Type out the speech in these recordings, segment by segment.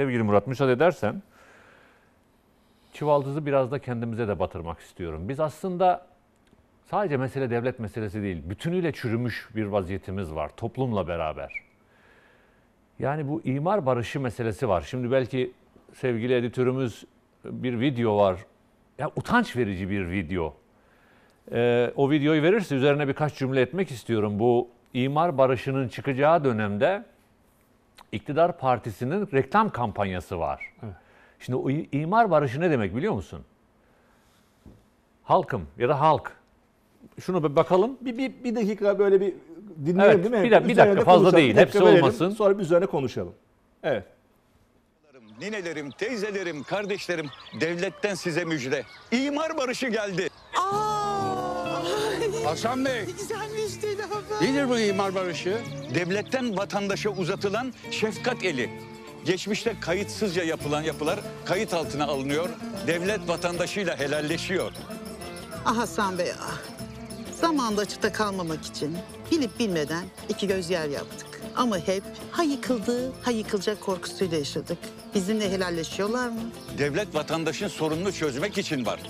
sevgili Murat müsaade edersen çuvaldızı biraz da kendimize de batırmak istiyorum. Biz aslında sadece mesele devlet meselesi değil, bütünüyle çürümüş bir vaziyetimiz var toplumla beraber. Yani bu imar barışı meselesi var. Şimdi belki sevgili editörümüz bir video var. Ya utanç verici bir video. Ee, o videoyu verirse üzerine birkaç cümle etmek istiyorum. Bu imar barışının çıkacağı dönemde iktidar partisinin reklam kampanyası var. Şimdi o imar barışı ne demek biliyor musun? Halkım ya da halk. Şunu bir bakalım. Bir, bir, bir dakika böyle bir dinleyelim Evet, değil mi? bir dak- bir dakika, fazla değil. Dakika Hepsi verelim, olmasın. Sonra bir üzerine konuşalım. Evet. Ninelerim, teyzelerim, kardeşlerim, devletten size müjde. İmar barışı geldi. Hasan Bey, Güzel müjdeli haber. nedir bu imar barışı? Devletten vatandaşa uzatılan şefkat eli. Geçmişte kayıtsızca yapılan yapılar kayıt altına alınıyor. Devlet vatandaşıyla helalleşiyor. Ah Hasan Bey ah. Zamanda açıkta kalmamak için bilip bilmeden iki göz yer yaptık. Ama hep ha yıkıldı ha yıkılacak korkusuyla yaşadık. Bizimle helalleşiyorlar mı? Devlet vatandaşın sorununu çözmek için var.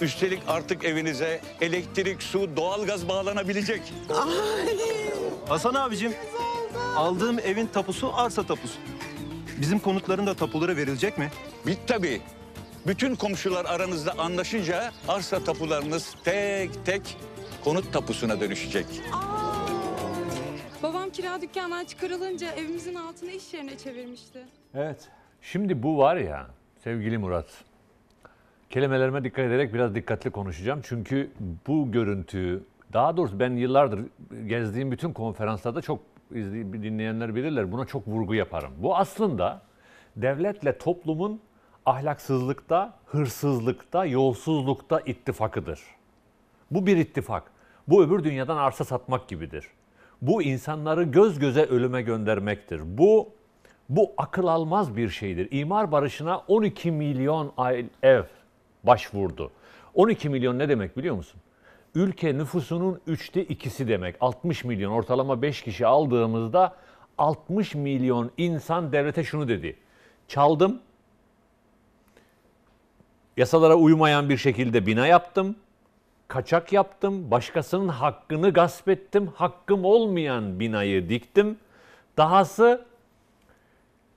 Üstelik artık evinize elektrik, su, doğalgaz bağlanabilecek. Hasan abicim, aldığım evin tapusu arsa tapusu. Bizim konutların da tapuları verilecek mi? Bit tabii. Bütün komşular aranızda anlaşınca arsa tapularınız tek tek konut tapusuna dönüşecek. Babam kira dükkanından çıkarılınca evimizin altını iş yerine çevirmişti. Evet. Şimdi bu var ya sevgili Murat. Kelimelerime dikkat ederek biraz dikkatli konuşacağım. Çünkü bu görüntüyü daha doğrusu ben yıllardır gezdiğim bütün konferanslarda çok dinleyenler bilirler. Buna çok vurgu yaparım. Bu aslında devletle toplumun ahlaksızlıkta, hırsızlıkta, yolsuzlukta ittifakıdır. Bu bir ittifak. Bu öbür dünyadan arsa satmak gibidir. Bu insanları göz göze ölüme göndermektir. Bu bu akıl almaz bir şeydir. İmar barışına 12 milyon ev başvurdu. 12 milyon ne demek biliyor musun? Ülke nüfusunun üçte ikisi demek. 60 milyon ortalama 5 kişi aldığımızda 60 milyon insan devlete şunu dedi. Çaldım, yasalara uymayan bir şekilde bina yaptım, kaçak yaptım, başkasının hakkını gasp ettim, hakkım olmayan binayı diktim. Dahası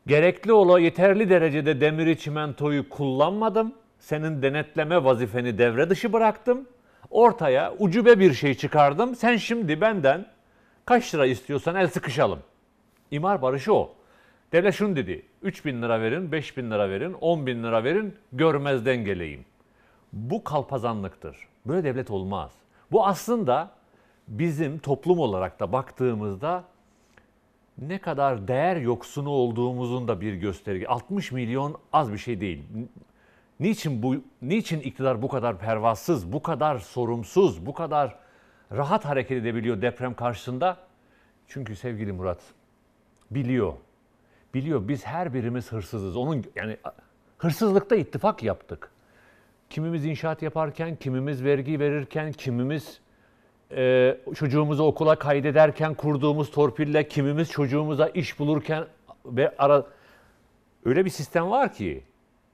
gerekli ola yeterli derecede demiri çimentoyu kullanmadım. Senin denetleme vazifeni devre dışı bıraktım. Ortaya ucube bir şey çıkardım. Sen şimdi benden kaç lira istiyorsan el sıkışalım. İmar barışı o. Devlet şunu dedi. 3 bin lira verin, 5 bin lira verin, 10 bin lira verin, görmezden geleyim. Bu kalpazanlıktır. Böyle devlet olmaz. Bu aslında bizim toplum olarak da baktığımızda ne kadar değer yoksunu olduğumuzun da bir gösterge. 60 milyon az bir şey değil. Niçin bu niçin iktidar bu kadar pervasız, bu kadar sorumsuz, bu kadar rahat hareket edebiliyor deprem karşısında? Çünkü sevgili Murat biliyor. Biliyor biz her birimiz hırsızız. Onun yani hırsızlıkta ittifak yaptık. Kimimiz inşaat yaparken, kimimiz vergi verirken, kimimiz e, çocuğumuzu okula kaydederken kurduğumuz torpille, kimimiz çocuğumuza iş bulurken ve ara öyle bir sistem var ki,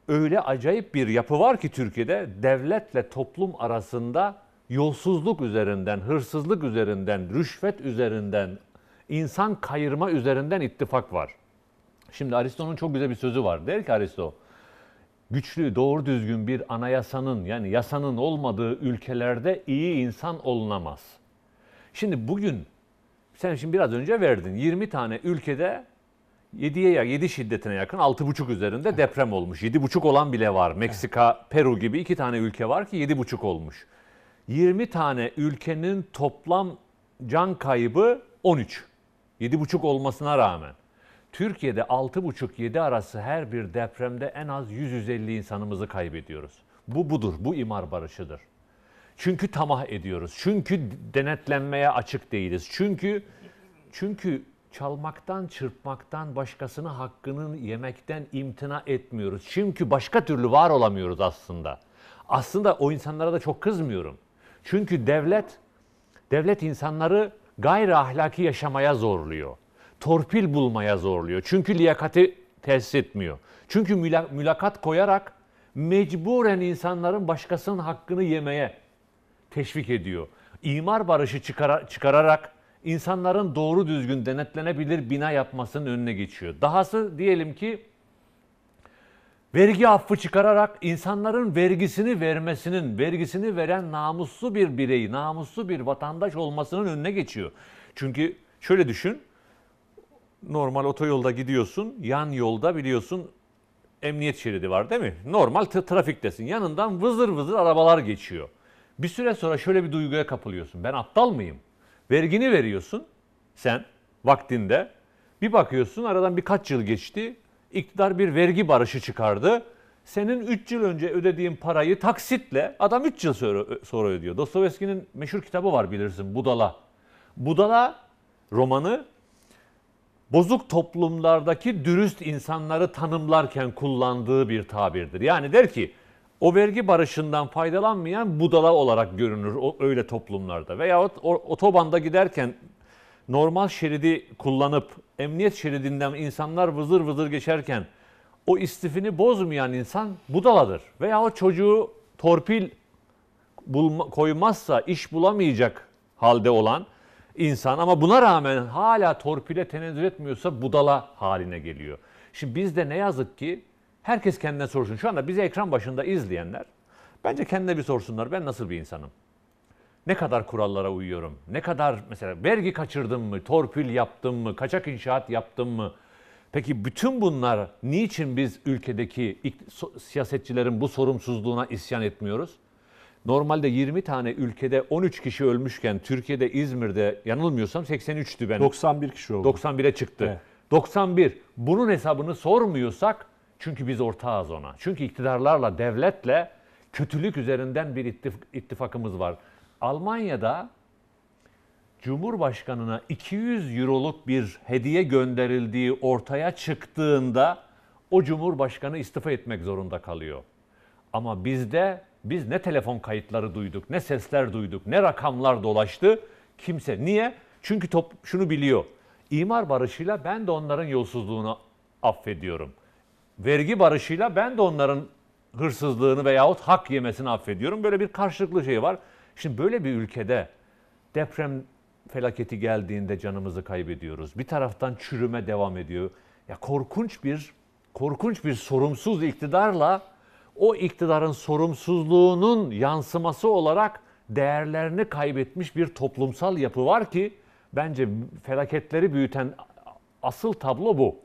öyle acayip bir yapı var ki Türkiye'de devletle toplum arasında yolsuzluk üzerinden, hırsızlık üzerinden, rüşvet üzerinden, insan kayırma üzerinden ittifak var. Şimdi Aristo'nun çok güzel bir sözü var. Der ki Aristo, güçlü, doğru düzgün bir anayasanın yani yasanın olmadığı ülkelerde iyi insan olunamaz. Şimdi bugün sen şimdi biraz önce verdin 20 tane ülkede 7'ye ya 7 şiddetine yakın 6,5 üzerinde deprem olmuş. 7,5 olan bile var. Meksika, Peru gibi iki tane ülke var ki 7,5 olmuş. 20 tane ülkenin toplam can kaybı 13. 7,5 olmasına rağmen. Türkiye'de 6,5-7 arası her bir depremde en az 100-150 insanımızı kaybediyoruz. Bu budur, bu imar barışıdır. Çünkü tamah ediyoruz. Çünkü denetlenmeye açık değiliz. Çünkü çünkü çalmaktan, çırpmaktan, başkasının hakkını yemekten imtina etmiyoruz. Çünkü başka türlü var olamıyoruz aslında. Aslında o insanlara da çok kızmıyorum. Çünkü devlet devlet insanları gayri ahlaki yaşamaya zorluyor. Torpil bulmaya zorluyor. Çünkü liyakati tesis etmiyor. Çünkü müla- mülakat koyarak mecburen insanların başkasının hakkını yemeye teşvik ediyor. İmar barışı çıkara- çıkararak insanların doğru düzgün denetlenebilir bina yapmasının önüne geçiyor. Dahası diyelim ki vergi affı çıkararak insanların vergisini vermesinin, vergisini veren namuslu bir birey, namuslu bir vatandaş olmasının önüne geçiyor. Çünkü şöyle düşün, normal otoyolda gidiyorsun, yan yolda biliyorsun emniyet şeridi var değil mi? Normal trafiktesin. Yanından vızır vızır arabalar geçiyor. Bir süre sonra şöyle bir duyguya kapılıyorsun. Ben aptal mıyım? Vergini veriyorsun sen vaktinde. Bir bakıyorsun aradan birkaç yıl geçti. İktidar bir vergi barışı çıkardı. Senin 3 yıl önce ödediğin parayı taksitle adam 3 yıl sonra, ödüyor. Dostoyevski'nin meşhur kitabı var bilirsin Budala. Budala romanı bozuk toplumlardaki dürüst insanları tanımlarken kullandığı bir tabirdir. Yani der ki o vergi barışından faydalanmayan budala olarak görünür öyle toplumlarda. Veyahut o, otobanda giderken normal şeridi kullanıp emniyet şeridinden insanlar vızır vızır geçerken o istifini bozmayan insan budaladır. Veya çocuğu torpil bulma, koymazsa iş bulamayacak halde olan insan ama buna rağmen hala torpile tenezzül etmiyorsa budala haline geliyor. Şimdi bizde ne yazık ki herkes kendine sorsun. Şu anda bizi ekran başında izleyenler bence kendine bir sorsunlar. Ben nasıl bir insanım? Ne kadar kurallara uyuyorum? Ne kadar mesela vergi kaçırdım mı? Torpil yaptım mı? Kaçak inşaat yaptım mı? Peki bütün bunlar niçin biz ülkedeki siyasetçilerin bu sorumsuzluğuna isyan etmiyoruz? Normalde 20 tane ülkede 13 kişi ölmüşken Türkiye'de İzmir'de yanılmıyorsam 83'tü ben. 91 kişi oldu. 91'e çıktı. Evet. 91. Bunun hesabını sormuyorsak çünkü biz ortağız ona. Çünkü iktidarlarla, devletle kötülük üzerinden bir ittif- ittifakımız var. Almanya'da Cumhurbaşkanına 200 euroluk bir hediye gönderildiği ortaya çıktığında o Cumhurbaşkanı istifa etmek zorunda kalıyor. Ama bizde biz ne telefon kayıtları duyduk, ne sesler duyduk, ne rakamlar dolaştı. Kimse. Niye? Çünkü top şunu biliyor. İmar barışıyla ben de onların yolsuzluğunu affediyorum. Vergi barışıyla ben de onların hırsızlığını veyahut hak yemesini affediyorum. Böyle bir karşılıklı şey var. Şimdi böyle bir ülkede deprem felaketi geldiğinde canımızı kaybediyoruz. Bir taraftan çürüme devam ediyor. Ya korkunç bir korkunç bir sorumsuz iktidarla o iktidarın sorumsuzluğunun yansıması olarak değerlerini kaybetmiş bir toplumsal yapı var ki bence felaketleri büyüten asıl tablo bu.